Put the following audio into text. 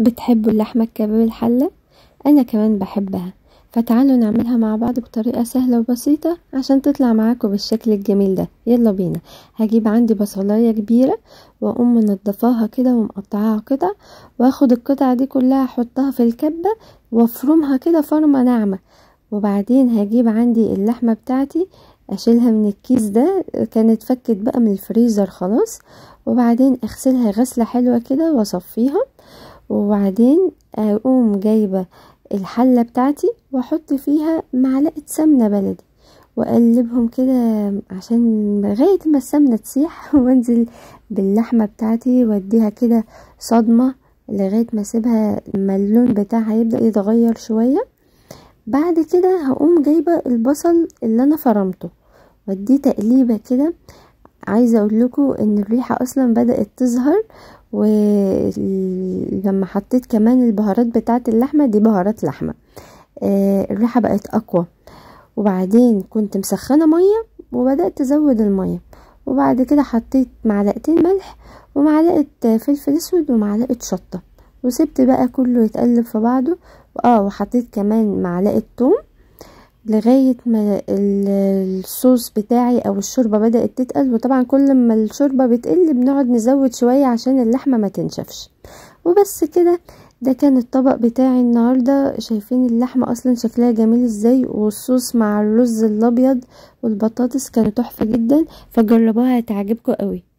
بتحبوا اللحمة الكباب الحلة؟ أنا كمان بحبها. فتعالوا نعملها مع بعض بطريقة سهلة وبسيطة عشان تطلع معاكم بالشكل الجميل ده. يلا بينا. هجيب عندي بصلاية كبيرة وأقوم منضفاها كده ومقطعاها قطع وآخد القطع دي كلها أحطها في الكبة وأفرمها كده فرمة ناعمة. وبعدين هجيب عندي اللحمة بتاعتي أشيلها من الكيس ده كانت فكت بقى من الفريزر خلاص. وبعدين أغسلها غسلة حلوة كده وأصفيها. وبعدين أقوم جايبة الحلة بتاعتي وأحط فيها معلقة سمنة بلدي وأقلبهم كده عشان لغاية ما السمنة تسيح وأنزل باللحمة بتاعتي وأديها كده صدمة لغاية ما أسيبها ما اللون بتاعها يبدأ يتغير شوية. بعد كده هقوم جايبة البصل اللي أنا فرمته وأديه تقليبة كده. عايزة أقول لكم إن الريحة أصلا بدأت تظهر ولما حطيت كمان البهارات بتاعه اللحمة دي بهارات لحمة. آه الريحة بقت أقوى. وبعدين كنت مسخنة مية وبدأت أزود المية. وبعد كده حطيت معلقتين ملح ومعلقة فلفل أسود ومعلقة شطة. وسبت بقى كله يتقلب في بعضه. آه وحطيت كمان معلقة توم لغاية ما الصوص بتاعي أو الشوربة بدأت تتقل وطبعا كل ما الشوربة بتقل بنقعد نزود شوية عشان اللحمة ما تنشفش. وبس كده ده كان الطبق بتاعي النهاردة. شايفين اللحمة أصلا شكلها جميل إزاي والصوص مع الرز الأبيض والبطاطس كانوا تحفة جدا فجربوها هتعجبكم قوي.